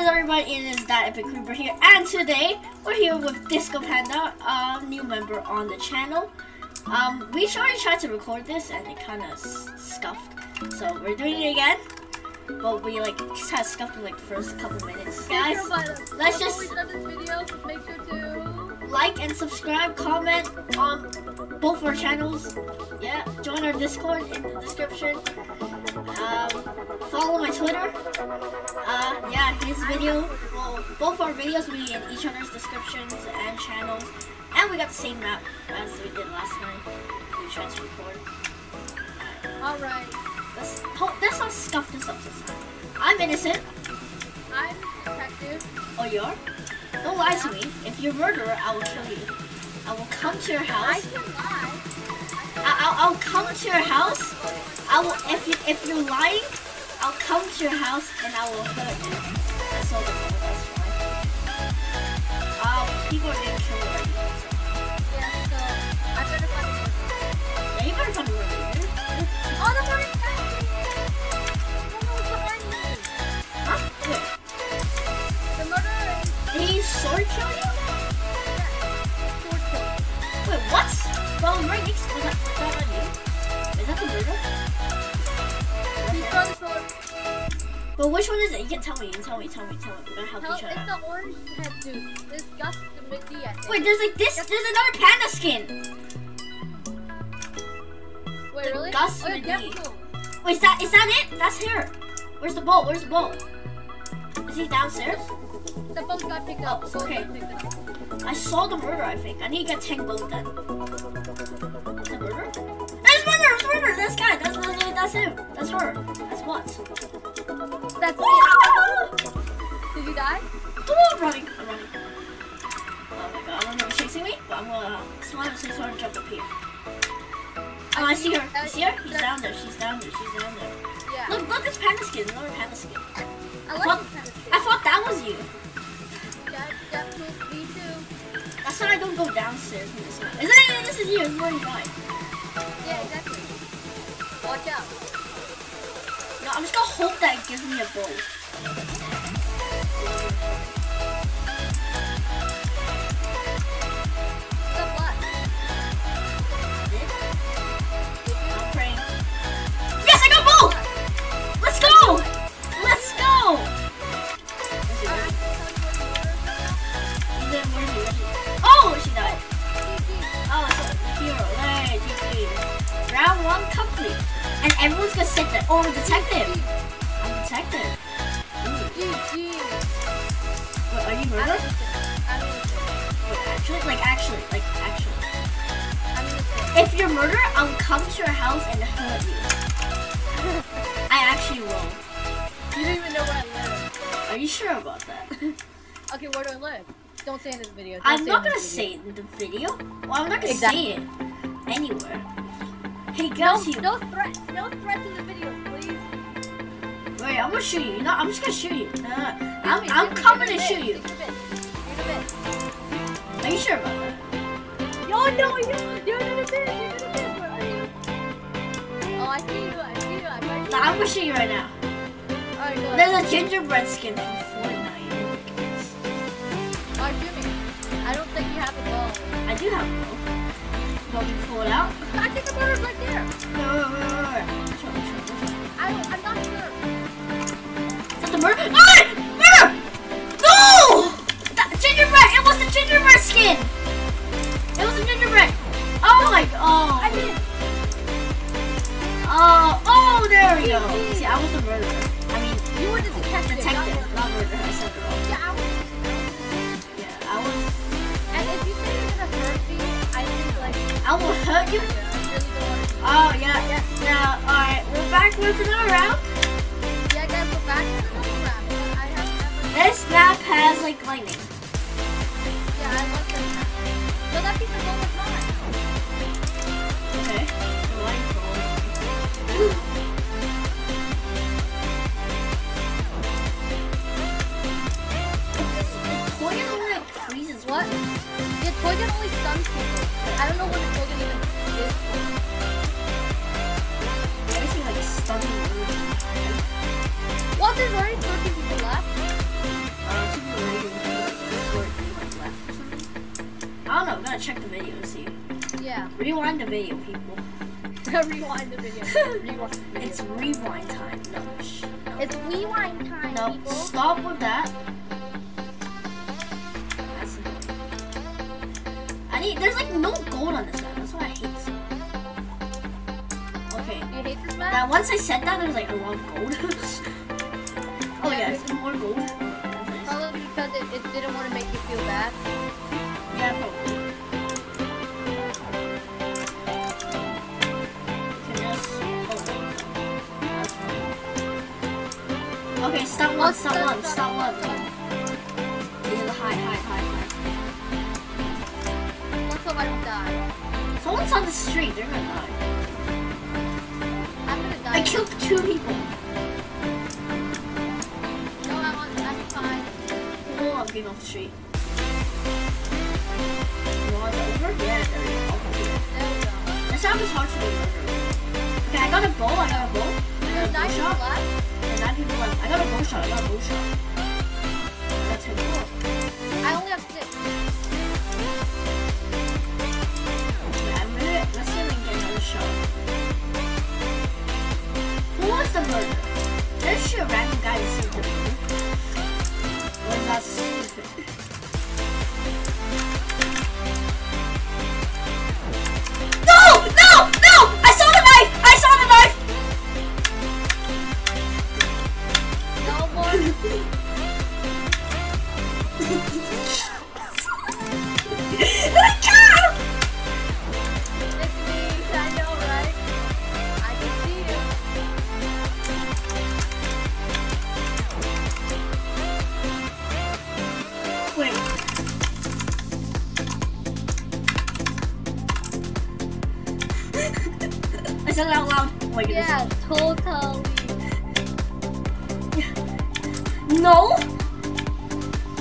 is everybody? It is that Epic Creeper here, and today we're here with Dizkopanda, a new member on the channel. Um, we already tried to record this and it kind of scuffed, so we're doing it again. But we like kind of scuffed in like the first couple minutes. Guys, let's just video, make sure to like and subscribe, comment on both our channels. Yeah, join our Discord in the description. Um, follow my Twitter. Uh, yeah, his video, well, both our videos will be in each other's descriptions and channels. And we got the same map as we did last time. We tried to record. Alright. Let's, let's not scuff this up this time. I'm innocent. I'm detective. Oh, you are? Don't lie to me. If you're a murderer, I will kill you. I will come to your house. I can lie. I, will I'll come to your house. I will if you if you're lying, I'll come to your house and I will hurt you. All. That's fine. Um, people are getting killed already. Me. Tell me. Tell me. We're gonna help Hell, each it's the orange head dude. This Gus the Mindy, I think. Wait, there's like this. There's another panda skin. Wait, the really? Gus oh, Mindy. Wait, is that is that it? That's here. Where's the bolt? Where's the bolt? Is he downstairs? The boat got picked up. Oh, okay. picked up. I saw the murder. I think I need to get ten gold then. Is that murder? That's murder. That's murder. That's guy. That's that's, that's him. That's her. That's what? That's it. Ah! Did you die? Oh, I'm running. I'm running. Oh my god. I don't know what's chasing me, but I'm gonna slime some sort of jump up here. Oh, I see her. I see her. She's down there. She's down there. She's down there. Yeah. Look, look, this panda skin. Another panda skin. I like Fuck. this kind of shit. I thought that was you. That, Deathpool, me too. That's why I don't go downstairs in this map. Is it? This is you. Is where you died. Yeah, exactly. Watch out. I'm just gonna hope that it gives me a bow. And everyone's gonna sit there. Oh, detective. I'm a detective. GG. Wait, are you I'm murdered? I'm. Wait, actually, like actually, like actually. If you're murdered, I'll come to your house and hurt you. I actually will. You don't even know where I live. Are you sure about that? Okay, where do I live? Don't say in this video. Don't I'm not gonna say it in the video. Well, I'm not gonna Exactly. say it anywhere. Hey, No, you. no threats. No threats in the video, please. Wait, I'm gonna shoot you. No, I'm just gonna shoot you. No, no, no. I'm, me, I'm coming to shoot you. bit, give me a bit. Give me a bit. Are you sure about that? Oh no, you're, you're in the bit. You're in the bit. Where are you? Oh, I see you. I see you. I'm right No, I'm gonna shoot you right now. Alright, go ahead. There's a gingerbread skin from Fortnite. Alright, Jimmy. I don't think you have a ball. I do have a bow. Me to pull it out? I think the murder's right there. No, no, no, no, no. Which one, which one, which one? I don't, I'm not sure. Is that the murder? Murder! No! That gingerbread! It was the gingerbread skin! It was the gingerbread! Oh, oh my god! I did. Oh, oh, there we go. See, I was the murderer. I mean, You were the detective. detective, not murderer. I said wrong. Yeah, I was. I will hurt you. Oh, yeah, yeah. Now, alright, we're back with another round. Yeah, guys, we're back to another round. This map has, like, lightning. Yeah, I love this map. No, that piece of gold was mine. Check the video, to see. Yeah. Rewind the video, people. rewind the video. Rewind the video. It's rewind time. No, shh. It's rewind time, No, people. stop with that. That's. I need. There's like no gold on this map. That's why I hate this. map. Okay. You hate this map? Now, once I said that, there's like a lot of gold. oh Yeah, yeah, it's- more gold. Probably because it, it didn't want to make you feel bad. Yeah. Okay, just- oh, that's fine. Okay, stop one, stop one, stop one. The high, high, high, high. Once somebody die. Someone's on the street, they're gonna die. I'm gonna die. I killed two people. No, I'm on. I'm fine. Hold on, being off the street. To. Okay, I got a bow, I got a bow. Nine people. I got a bow shot, I got a bow shot. No!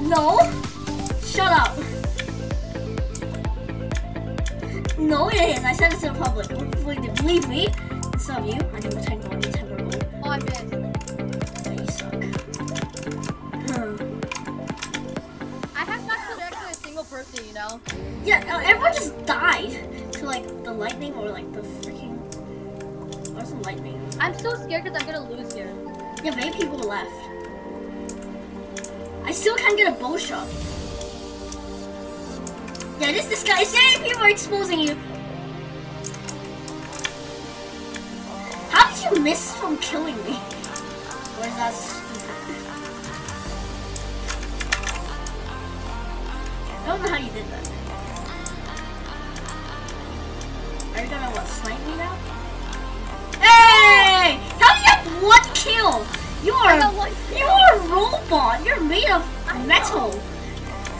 No! Shut up! No, it is. I said it's in public. Believe, believe me. Instead of you, I do pretend going to temper gold. Oh, I missed. Yeah, you suck. I have not actually a single person, you know? yeah, everyone just died to like the lightning or like the freaking. Or some lightning. I'm so scared because I'm gonna lose here. Yeah, many people left. I still can't get a bow shot. Yeah, this this guy. See, people are exposing you. How did you miss from killing me? Or is that stupid? I don't know how you did that. Are you gonna what snipe me now? Hey! How do you have one kill? You are you are a robot. You're made of metal.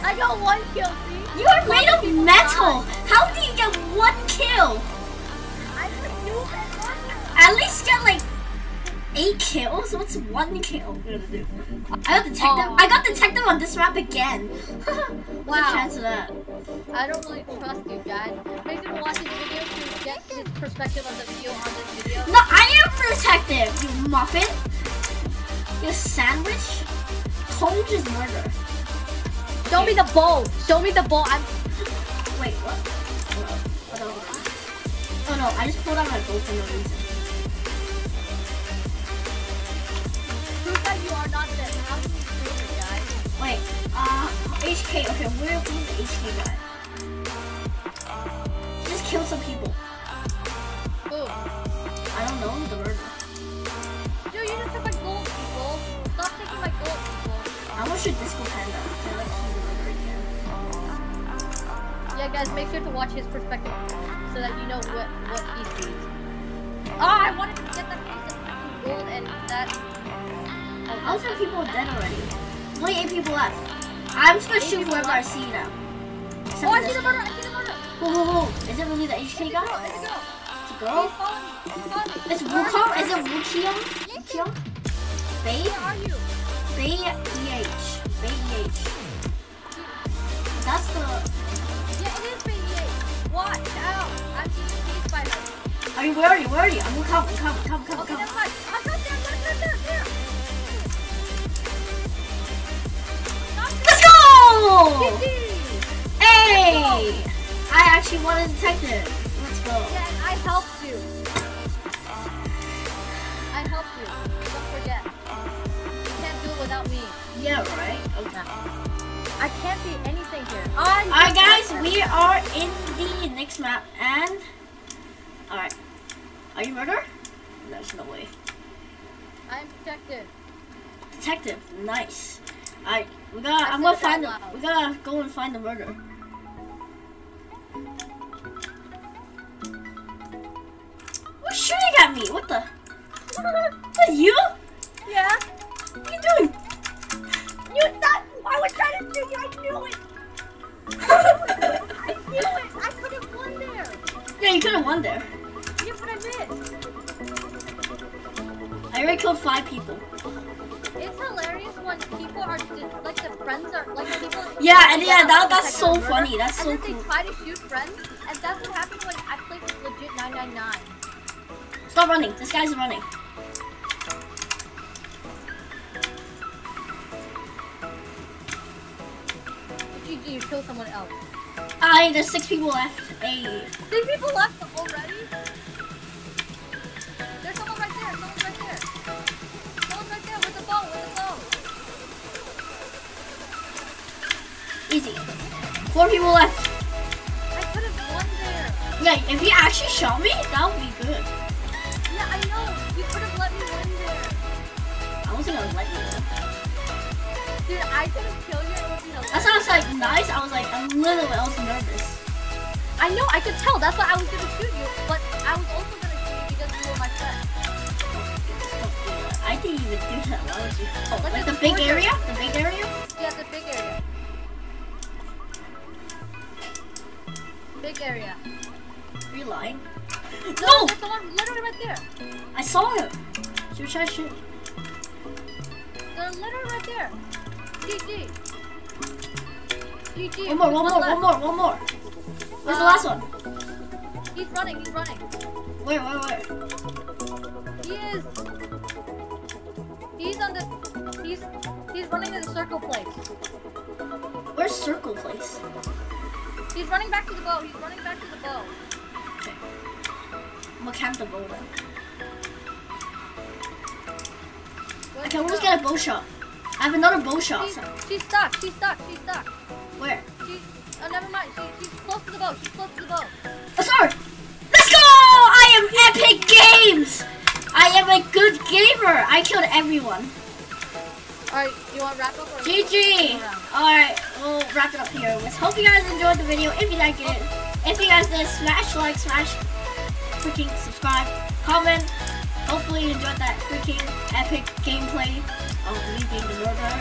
I got one kill, see? You are made of metal. died. How do you get one kill? I'm a noob At least get like eight kills. What's one kill? I got detective. Aw. Oh. I got detective on this map again. What's Wow. the chance of that? I don't really trust you, guys. Make sure to watch this video to get his perspective on the video on this video. No, I am the detective. You muffin. You sandwich. Told is murder. Show me the bow. Show me the bow. I'm Wait, what? Hold on. Hold on, hold on. Oh no, I just pulled out my bow for no reason. proof that you are not dead. How do you prove it, guys? Wait, uh, HK. Okay, where who's the HK guy? Just killed some people. Who? I don't know the murder. should Dizkopanda. I like all the again. Yeah, guys, make sure to watch his perspective so that you know what what he sees. Oh, I wanted to get that fucking gold and that. Oh, also, people dead already. Only eight people left. I'm just gonna eight shoot whoever left. I see now. Except oh, I see the murder! I see the murder! Whoa, whoa, whoa! Is it really the HK guy? It's a girl. It's a girl. It's Wukong. Is it Wukion? Wukion? Bay? Where are you? B-H. That's the... Yeah, it is Watch out. I'm being by them. Where are you? Where are you? I'm gonna come, come, come, come, okay, come. I'm not there. There. Let's go! hey! Let's go. I actually wanted to detective. Let's go. Yeah, I helped you. Yeah, right. Okay. I can't see anything here. Alright guys, we are in the next map and Alright. Are you murder? There's no way. I'm detective. Detective, nice. Alright, we gotta I I'm gonna find the we gotta go and find the murder. Who's shooting at me? What the? Is you? I knew it. I knew it. I could have won there. Yeah, you could have won there. Yeah, but I missed. I already killed five people. It's hilarious when people are just, like the friends are like people. Yeah, and yeah, that- that's so murder, funny, that's and so then cool. they try to shoot friends, and that's what happened when I played with legit 999. Stop running. This guy's running. You kill someone else. Aye, there's six people left. Hey. Three people left already. There's someone right there. Someone's right there. Someone's right there with the bow. With bow. Easy. Four people left. I could have won there. Yeah, if he actually shot me, that would be good. Yeah, I know. You could have let me win there. I wasn't gonna let you though. Dude, I could have killed you. It would be hilarious. That sounds like nice. I was like, I'm literally, I was nervous. I know. I could tell. That's why I was gonna shoot you, but I was also gonna shoot you because you were my friend. I didn't even do that. Why would you? Oh, like the the big area? The big area? Yeah, the big area. Big area. Are you lying? No, No! there's someone literally right there. I saw him. She was trying to shoot. They're literally right there. GG. GG. One more, one more, left. one more, one more. Where's the Uh, last one? He's running. He's running. Where, where, where? He is. He's on the. He's. He's running to the circle place. Where's Circle Place? He's running back to the bow. He's running back to the bow. Okay. I'm gonna camp the bow then. I Where'd can he almost go? get a bow shot. I have another bow shot. She's, she's stuck. She's stuck. She's stuck. Where? She's. Oh, never mind. She, she's close to the bow. She's close to the bow. Oh, sorry. Let's go! I am Epic Games! I am a good gamer. I killed everyone. All right. You want to wrap up or? GG! Alright, we'll wrap it up here. Let's hope you guys enjoyed the video. If you like it, if you guys did, smash like, smash freaking subscribe, comment. Hopefully you enjoyed that freaking epic gameplay of me being the murderer.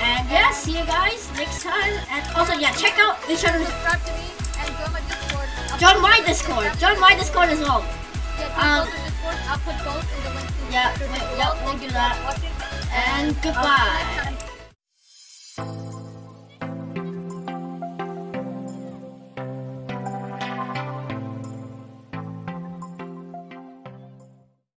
And yeah, see you guys next time. And also, yeah, check out each other's. Subscribe to me and join my Discord. Join my both in the Discord. Join my Discord as well. Yeah, Um, Discord. I'll put both in the the yeah, yeah, we'll do that. And I'll see you next goodbye.